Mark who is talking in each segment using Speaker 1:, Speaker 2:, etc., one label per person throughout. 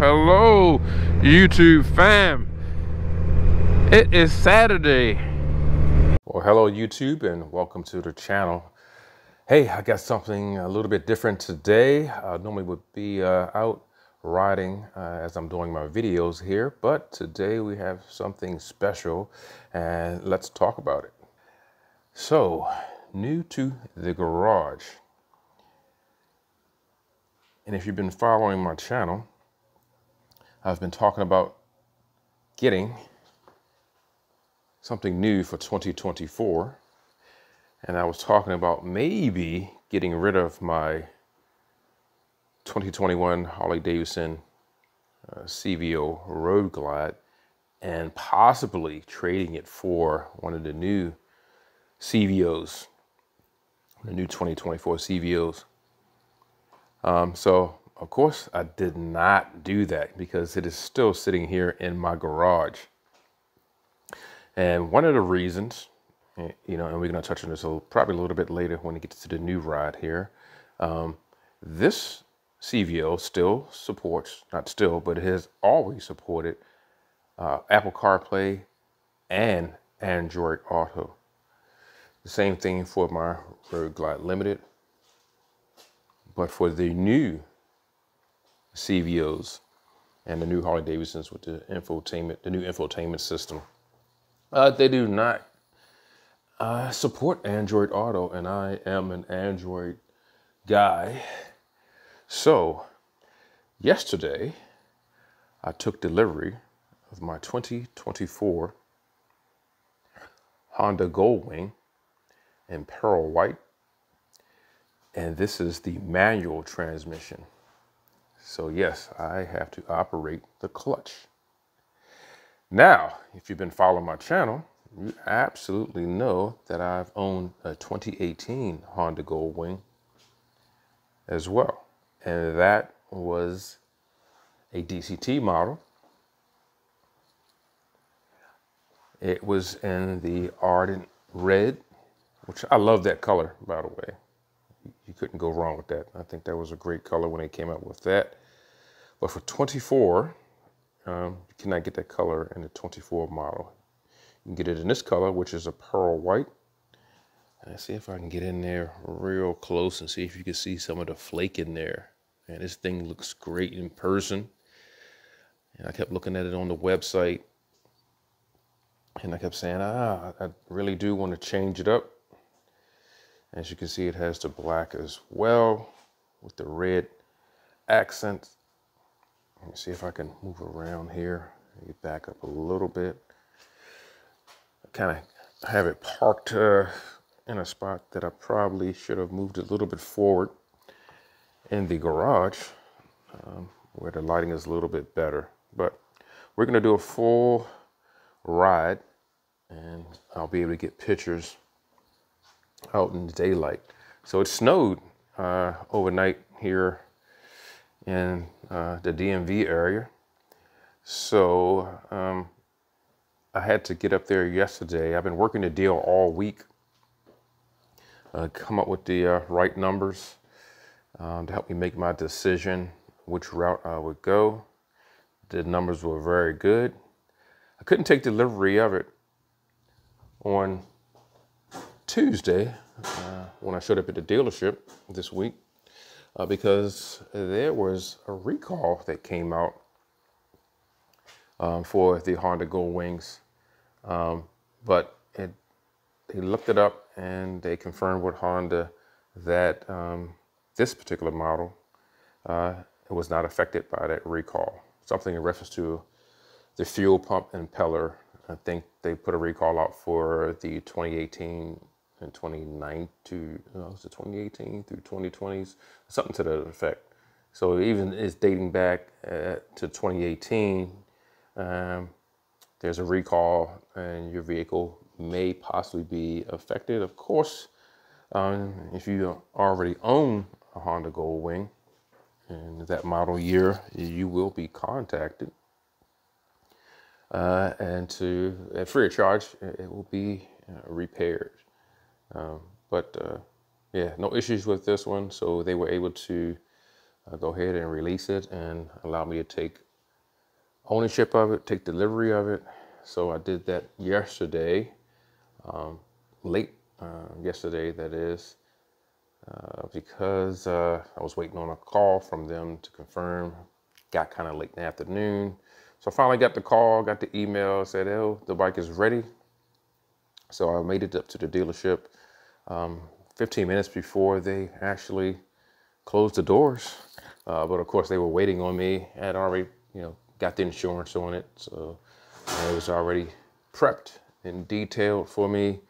Speaker 1: Hello, YouTube fam. It is Saturday. Well, hello, YouTube, and welcome to the channel. Hey, I got something a little bit different today. I normally would be uh, out riding uh, as I'm doing my videos here, but today we have something special, and let's talk about it. So, new to the garage. And if you've been following my channel, I've been talking about getting something new for 2024. And I was talking about maybe getting rid of my 2021 Harley Davidson uh, CVO Road Glide and possibly trading it for one of the new CVOs, the new 2024 CVOs. Um, so of course, I did not do that because it is still sitting here in my garage. And one of the reasons, eh, you know, and we're going to touch on this a little, probably a little bit later when it gets to the new ride here. Um, this CVO still supports, not still, but it has always supported uh, Apple CarPlay and Android Auto. The same thing for my Road Glide Limited. But for the new CVOs and the new Harley Davidsons with the infotainment, the new infotainment system. Uh, they do not uh, support Android Auto, and I am an Android guy. So, yesterday, I took delivery of my 2024 Honda Goldwing in pearl white, and this is the manual transmission. So yes, I have to operate the clutch. Now, if you've been following my channel, you absolutely know that I've owned a 2018 Honda Goldwing as well. And that was a DCT model. It was in the Ardent Red, which I love that color, by the way. You couldn't go wrong with that. I think that was a great color when they came out with that. But for 24, um, you cannot get that color in the 24 model. You can get it in this color, which is a pearl white. And see if I can get in there real close and see if you can see some of the flake in there. And this thing looks great in person. And I kept looking at it on the website. And I kept saying, ah, I really do want to change it up. As you can see, it has the black as well with the red accents see if I can move around here. Get back up a little bit. I kind of have it parked uh, in a spot that I probably should have moved a little bit forward in the garage um, where the lighting is a little bit better. But we're going to do a full ride and I'll be able to get pictures out in the daylight. So it snowed uh, overnight here in uh, the DMV area. So um, I had to get up there yesterday. I've been working the deal all week, uh, come up with the uh, right numbers um, to help me make my decision which route I would go. The numbers were very good. I couldn't take delivery of it on Tuesday uh, when I showed up at the dealership this week uh, because there was a recall that came out um, for the Honda Goldwings. Um, but it, they looked it up and they confirmed with Honda that um, this particular model uh, was not affected by that recall. Something in reference to the fuel pump impeller. I think they put a recall out for the 2018 in 2019 to was it 2018 through 2020s, something to that effect. So even it's dating back uh, to 2018. Um, there's a recall, and your vehicle may possibly be affected. Of course, um, if you already own a Honda Goldwing in that model year, you will be contacted. Uh, and to at free of charge, it will be uh, repaired. Um, but uh, yeah, no issues with this one. So they were able to uh, go ahead and release it and allow me to take ownership of it, take delivery of it. So I did that yesterday, um, late uh, yesterday, that is, uh, because uh, I was waiting on a call from them to confirm. Got kind of late in the afternoon. So I finally got the call, got the email, said, oh, the bike is ready. So I made it up to the dealership um, 15 minutes before they actually closed the doors. Uh, but of course, they were waiting on me. I had already, you know, got the insurance on it, so it was already prepped and detailed for me.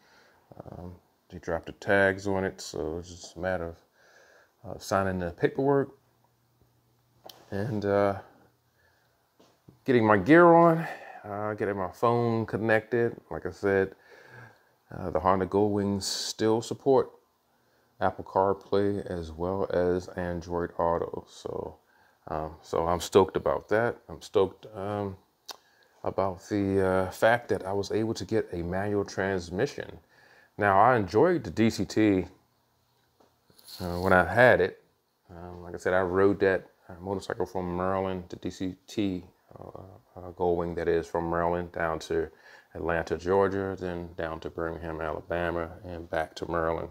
Speaker 1: Um, they dropped the tags on it, so it's just a matter of uh, signing the paperwork and uh, getting my gear on, uh, getting my phone connected. Like I said, uh, the Honda Goldwings still support Apple CarPlay as well as Android Auto. So, um, so I'm stoked about that. I'm stoked um, about the uh, fact that I was able to get a manual transmission. Now, I enjoyed the DCT uh, when I had it. Um, like I said, I rode that uh, motorcycle from Maryland to DCT uh, uh, Goldwing, that is from Maryland down to Atlanta, Georgia, then down to Birmingham, Alabama, and back to Maryland.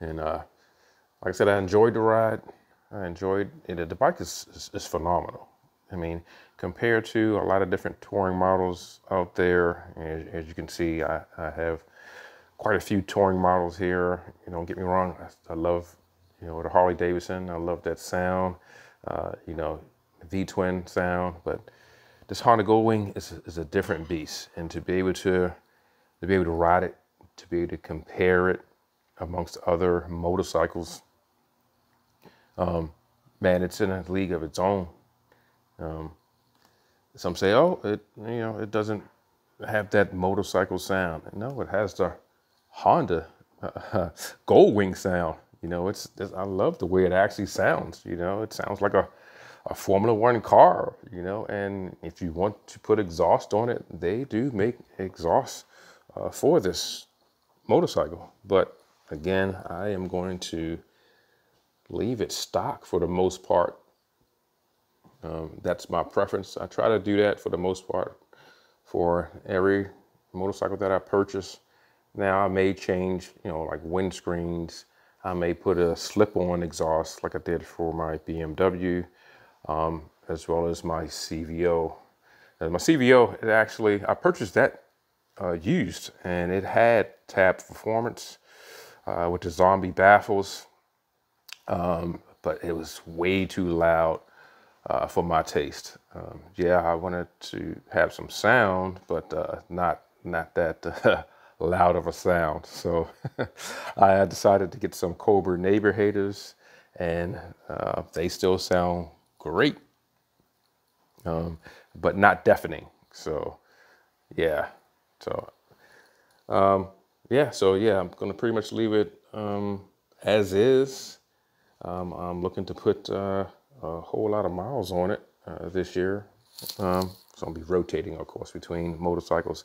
Speaker 1: And uh, like I said, I enjoyed the ride. I enjoyed it. The bike is, is, is, phenomenal. I mean, compared to a lot of different touring models out there, as, as you can see, I, I, have quite a few touring models here. You know, don't get me wrong, I, I love, you know, the Harley Davidson. I love that sound, uh, you know, V-twin sound, but this Honda Goldwing is, is a different beast. And to be able to, to be able to ride it, to be able to compare it amongst other motorcycles. Um, man, it's in a league of its own. Um, some say, oh, it you know it doesn't have that motorcycle sound. No, it has the Honda uh, Goldwing sound. You know, it's, it's, I love the way it actually sounds. You know, it sounds like a a Formula One car. You know, and if you want to put exhaust on it, they do make exhaust uh, for this motorcycle. But Again, I am going to leave it stock for the most part. Um, that's my preference. I try to do that for the most part for every motorcycle that I purchase. Now I may change, you know, like windscreens. I may put a slip-on exhaust like I did for my BMW, um, as well as my CVO. And my CVO, it actually, I purchased that uh, used and it had TAB Performance uh, with the zombie baffles. Um, but it was way too loud uh, for my taste. Um, yeah, I wanted to have some sound, but uh, not not that uh, loud of a sound. So I decided to get some Cobra neighbor haters, and uh, they still sound great, um, but not deafening. So yeah, so um, yeah, so yeah, I'm gonna pretty much leave it um, as is. Um, I'm looking to put uh, a whole lot of miles on it uh, this year. Um, so I'll be rotating, of course, between motorcycles,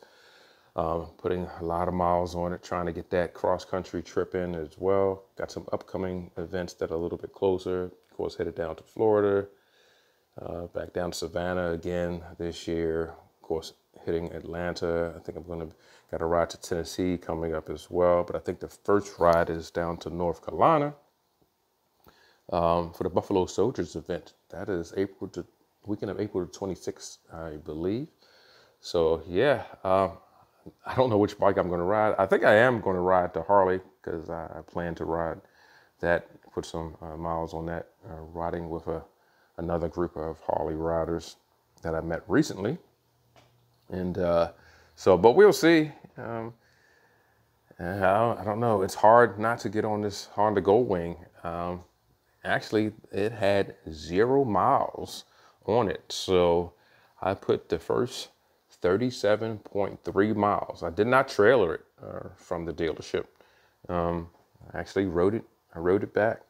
Speaker 1: um, putting a lot of miles on it, trying to get that cross-country trip in as well. Got some upcoming events that are a little bit closer. Of course, headed down to Florida, uh, back down to Savannah again this year. Of course, hitting Atlanta. I think I'm going to got a ride to Tennessee coming up as well. But I think the first ride is down to North Carolina um, for the Buffalo Soldiers event. That is April to weekend of April the 26th, I believe. So yeah, um, I don't know which bike I'm going to ride. I think I am going to ride the Harley because I, I, plan to ride that, put some uh, miles on that, uh, riding with a another group of Harley riders that I met recently. And uh, so, but we'll see. Um, I don't, I, don't, know. It's hard not to get on this Honda Goldwing. Um, actually, it had zero miles on it. So I put the first 37.3 miles. I did not trailer it uh, from the dealership. Um, I actually rode it. I rode it back.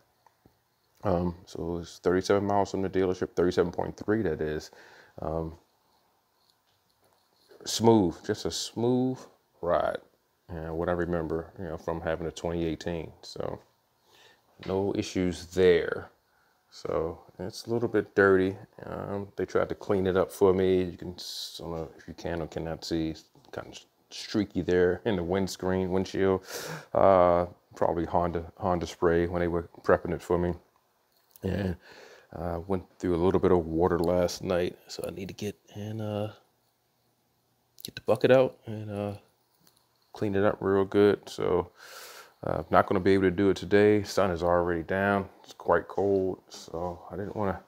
Speaker 1: Um, so it's 37 miles from the dealership, 37.3 that is. Um, smooth, just a smooth ride. And what I remember, you know, from having a 2018. So no issues there. So it's a little bit dirty. Um, they tried to clean it up for me. You can, I don't know if you can or cannot see, kind of streaky there in the windscreen, windshield. Uh, probably Honda Honda spray when they were prepping it for me. And uh, went through a little bit of water last night, so I need to get and uh, get the bucket out and uh, clean it up real good. So uh, not going to be able to do it today. Sun is already down. It's quite cold, so I didn't want to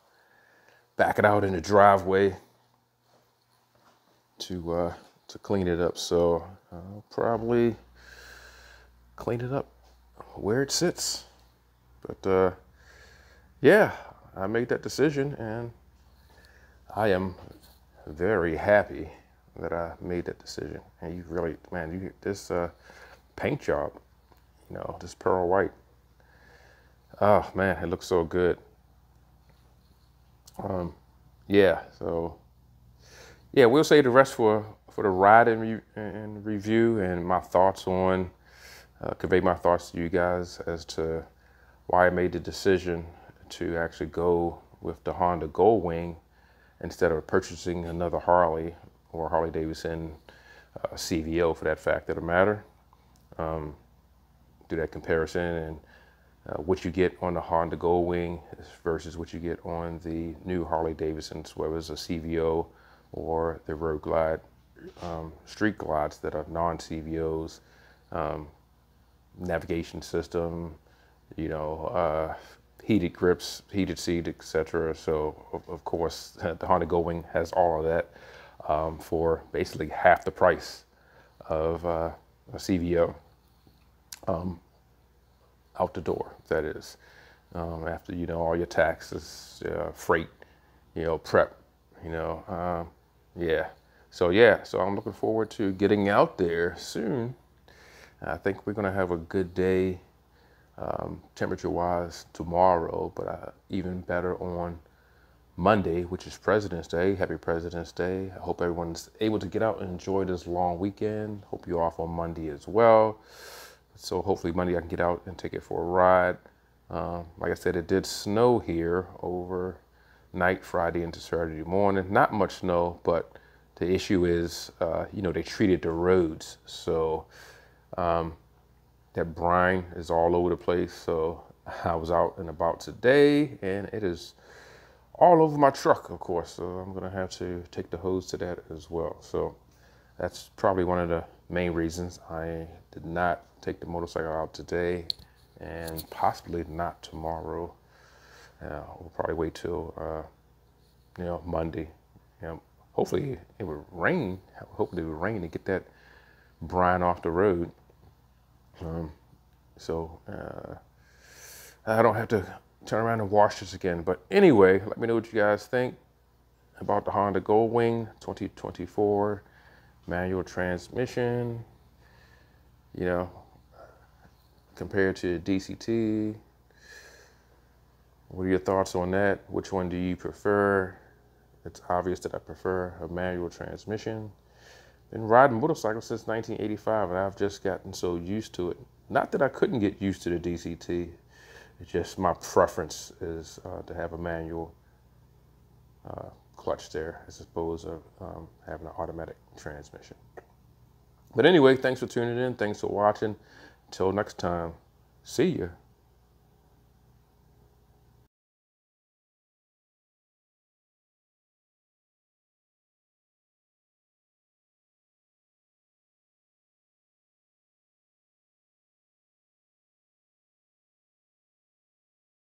Speaker 1: back it out in the driveway to uh, to clean it up. So I'll probably clean it up where it sits. But uh, yeah, I made that decision, and I am very happy that I made that decision. And you really, man, you this uh, paint job, you know, this pearl white. Oh man, it looks so good. Um, yeah, so yeah, we'll say the rest for for the ride and, re- and review and my thoughts on uh, convey my thoughts to you guys as to why I made the decision to actually go with the Honda Goldwing instead of purchasing another Harley or Harley Davidson uh, CVO for that fact of the matter. Um, do that comparison and uh, what you get on the Honda Goldwing versus what you get on the new Harley Davidsons, whether it's a CVO or the Road Glide um, street glides that are non-CVOs, um, navigation system, you know, uh, heated grips, heated seat, etc. So of, of, course, the Honda Goldwing has all of that um, for basically half the price of uh, a CVO um, out the door. That is um, after you know all your taxes, uh, freight, you know, prep, you know, um, yeah. So yeah, so I'm looking forward to getting out there soon. I think we're gonna have a good day um, temperature wise tomorrow, but uh, even better on Monday, which is President's Day. Happy President's Day. I hope everyone's able to get out and enjoy this long weekend. Hope you're off on Monday as well. So hopefully Monday I can get out and take it for a ride. Um, like I said, it did snow here over night Friday into Saturday morning. Not much snow, but the issue is, uh, you know, they treated the roads. So um, that brine is all over the place. So I was out and about today and it is all over my truck, of course. So I'm to have to take the hose to that as well. So that's probably one of the main reasons I did not take the motorcycle out today and possibly not tomorrow. Uh, we'll probably wait till, uh, you know, Monday. You know, hopefully it would rain. Hopefully it would rain to get that brine off the road. Um, so uh, I don't have to turn around and wash this again. But anyway, let me know what you guys think about the Honda Goldwing 2024 manual transmission. You know, compared to DCT. What are your thoughts on that? Which one do you prefer? It's obvious that I prefer a manual transmission. Been riding motorcycles since 1985 and I've just gotten so used to it. Not that I couldn't get used to the DCT, it's just my preference is uh, to have a manual uh, clutch there as opposed to um, having an automatic transmission. But anyway, thanks for tuning in. Thanks for watching. Until next time, see ya.